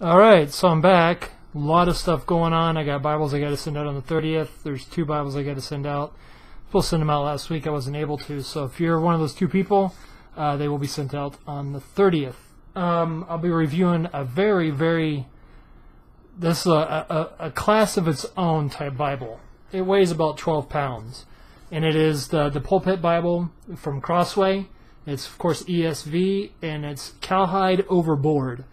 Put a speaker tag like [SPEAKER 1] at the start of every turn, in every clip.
[SPEAKER 1] All right, so I'm back. A lot of stuff going on. I got Bibles I got to send out on the 30th. There's two Bibles I got to send out. We'll send them out last week. I wasn't able to. So if you're one of those two people, uh, they will be sent out on the 30th. Um, I'll be reviewing a very, very this is a, a, a class of its own type Bible. It weighs about 12 pounds, and it is the the pulpit Bible from Crossway. It's of course ESV, and it's cowhide overboard.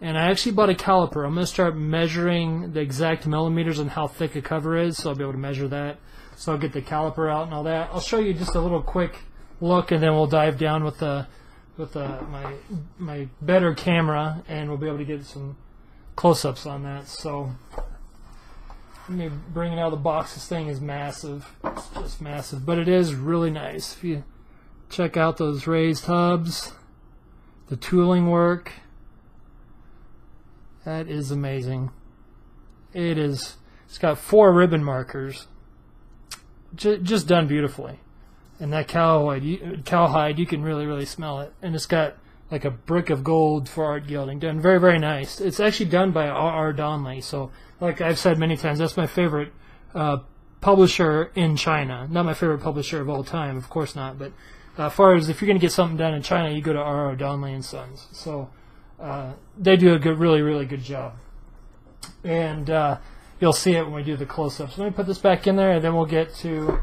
[SPEAKER 1] And I actually bought a caliper. I'm going to start measuring the exact millimeters and how thick a cover is, so I'll be able to measure that. So I'll get the caliper out and all that. I'll show you just a little quick look, and then we'll dive down with the with the, my my better camera, and we'll be able to get some close-ups on that. So let me bring it out of the box. This thing is massive. It's just massive, but it is really nice. If you check out those raised hubs, the tooling work, that is amazing. It is. It's got four ribbon markers, just done beautifully. And that cowhide, you, cowhide, you can really, really smell it. And it's got like a brick of gold for art gilding done very very nice it's actually done by r.r Donnelley. so like i've said many times that's my favorite uh, publisher in china not my favorite publisher of all time of course not but uh, as far as if you're going to get something done in china you go to r.r Donnelley and sons so uh, they do a good really really good job and uh, you'll see it when we do the close-ups let me put this back in there and then we'll get to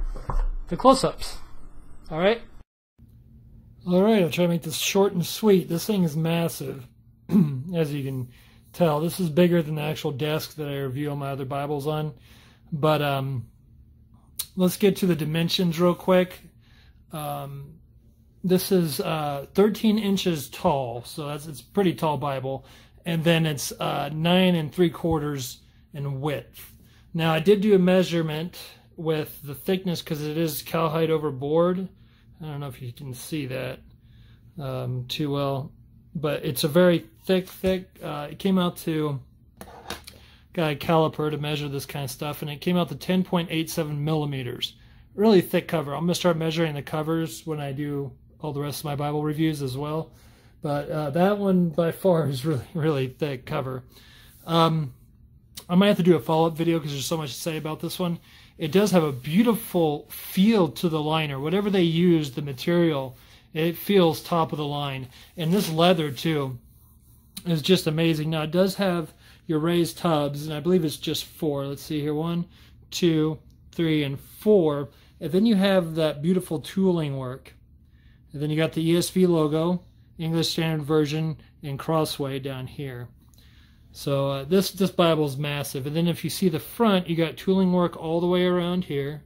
[SPEAKER 1] the close-ups all right Alright, I'll try to make this short and sweet. This thing is massive, as you can tell. This is bigger than the actual desk that I review all my other Bibles on. But um, let's get to the dimensions real quick. Um, this is uh, 13 inches tall, so that's it's pretty tall Bible. And then it's uh, 9 and 3 quarters in width. Now, I did do a measurement with the thickness because it is cowhide over board I don't know if you can see that um, too well, but it's a very thick, thick. Uh, it came out to got a caliper to measure this kind of stuff, and it came out to 10.87 millimeters. Really thick cover. I'm gonna start measuring the covers when I do all the rest of my Bible reviews as well. But uh, that one by far is really, really thick cover. Um, I might have to do a follow-up video because there's so much to say about this one it does have a beautiful feel to the liner. Whatever they use, the material, it feels top of the line. And this leather too is just amazing. Now it does have your raised hubs, and I believe it's just four. Let's see here, one, two, three, and four. And then you have that beautiful tooling work. And then you got the ESV logo, English Standard Version, and Crossway down here. So uh, this this Bible is massive. And then if you see the front, you got tooling work all the way around here.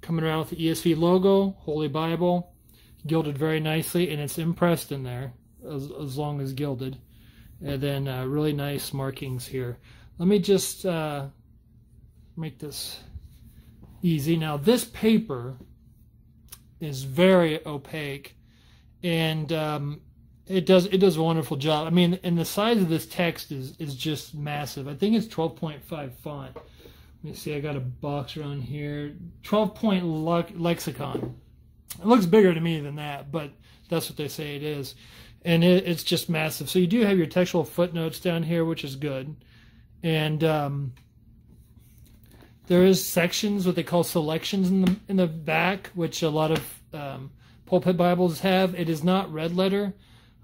[SPEAKER 1] Coming around with the ESV logo, Holy Bible, gilded very nicely, and it's impressed in there as, as long as gilded. And then uh, really nice markings here. Let me just uh, make this easy. Now this paper is very opaque and um, it does it does a wonderful job. I mean, and the size of this text is is just massive. I think it's 12.5 font. Let me see. I got a box around here. 12 point lexicon. It looks bigger to me than that, but that's what they say it is, and it, it's just massive. So you do have your textual footnotes down here, which is good, and um, there is sections what they call selections in the in the back, which a lot of um, pulpit Bibles have. It is not red letter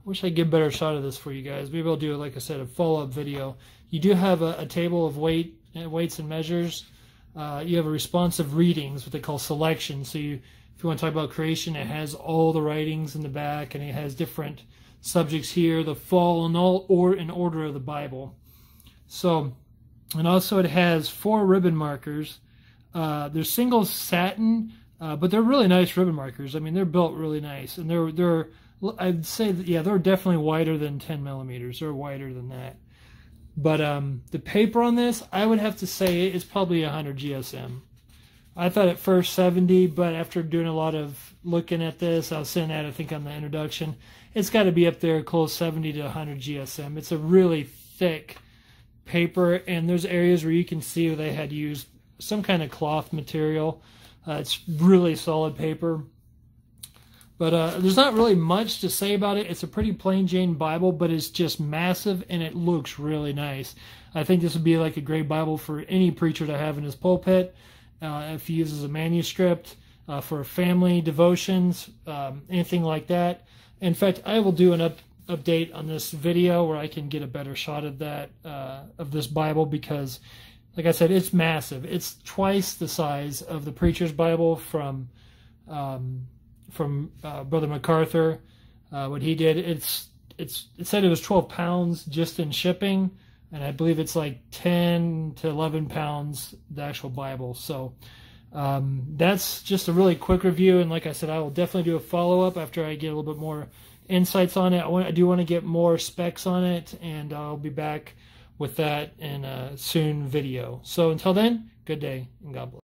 [SPEAKER 1] I wish I could get a better shot of this for you guys. Maybe I'll do, like I said, a follow-up video. You do have a, a table of weight uh, weights and measures. Uh, you have a responsive readings, what they call selection. So you, if you want to talk about creation, it has all the writings in the back, and it has different subjects here, the fall and all or in order of the Bible. So, and also it has four ribbon markers. Uh, they're single satin, uh, but they're really nice ribbon markers. I mean, they're built really nice, and they're they're I'd say that yeah, they're definitely wider than 10 millimeters. They're wider than that. But um, the paper on this, I would have to say it's probably 100 GSM. I thought at first 70, but after doing a lot of looking at this, I was saying that I think on the introduction, it's got to be up there close 70 to 100 GSM. It's a really thick paper, and there's areas where you can see they had used some kind of cloth material. Uh, it's really solid paper But uh, there's not really much to say about it. It's a pretty plain Jane Bible, but it's just massive and it looks really nice. I think this would be like a great Bible for any preacher to have in his pulpit. Uh, if he uses a manuscript uh, for family devotions, um, anything like that. In fact, I will do an up, update on this video where I can get a better shot of that uh, of this Bible because, like I said, it's massive. It's twice the size of the Preacher's Bible from um, from uh, Brother MacArthur. Uh, what he did, it's it's it said it was 12 pounds just in shipping, and I believe it's like 10 to 11 pounds the actual Bible. So. Um, that's just a really quick review, and like I said, I will definitely do a follow up after I get a little bit more insights on it. I, want, I do want to get more specs on it, and I'll be back with that in a soon video. So until then, good day and God bless.